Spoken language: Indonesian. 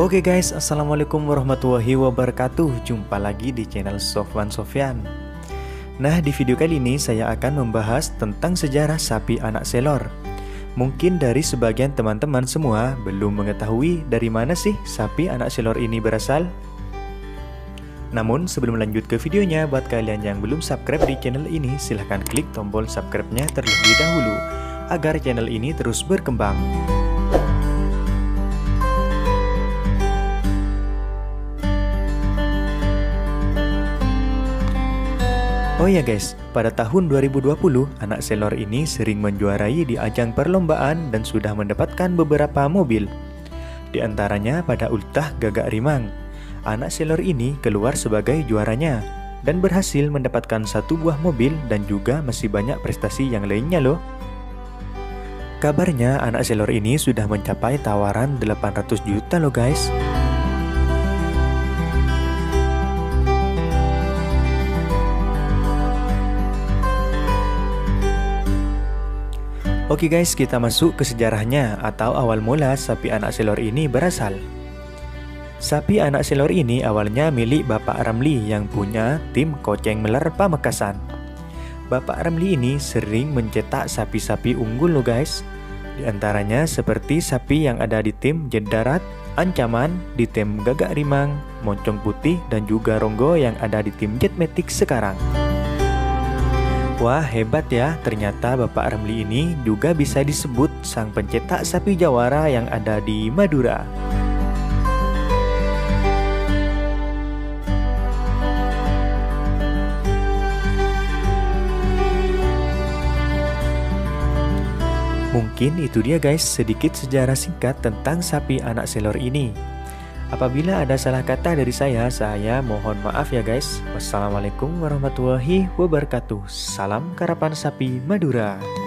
Oke guys, Assalamualaikum warahmatullahi wabarakatuh. Jumpa lagi di channel Sofwan Sofyan. Nah di video kali ini saya akan membahas tentang sejarah sapi anak selor. Mungkin dari sebagian teman-teman semua belum mengetahui dari mana sih sapi anak selor ini berasal. Namun sebelum lanjut ke videonya, buat kalian yang belum subscribe di channel ini, silahkan klik tombol subscribe-nya terlebih dahulu agar channel ini terus berkembang. Oh ya guys, pada tahun 2020, anak selor ini sering menjuarai di ajang perlombaan dan sudah mendapatkan beberapa mobil. Di antaranya pada Ultah Gagak Rimang. Anak selor ini keluar sebagai juaranya dan berhasil mendapatkan satu buah mobil dan juga masih banyak prestasi yang lainnya loh. Kabarnya anak selor ini sudah mencapai tawaran 800 juta loh guys. Oke guys, kita masuk ke sejarahnya atau awal mula sapi anak selor ini berasal. Sapi anak selor ini awalnya milik Bapak Ramli yang punya tim Koceng Meler Pamekasan. Bapak Ramli ini sering mencetak sapi-sapi unggul loh guys. Di antaranya seperti sapi yang ada di tim Jedarat, Ancaman, di tim Gagak Rimang, Moncong Putih, dan juga Ronggo yang ada di tim Jetmetik sekarang. Wah hebat ya, ternyata Bapak Ramli ini juga bisa disebut sang pencetak sapi jawara yang ada di Madura. Mungkin itu dia guys sedikit sejarah singkat tentang sapi anak selor ini. Apabila ada salah kata dari saya, saya mohon maaf ya guys. Wassalamualaikum warahmatullahi wabarakatuh. Salam karapan sapi Madura.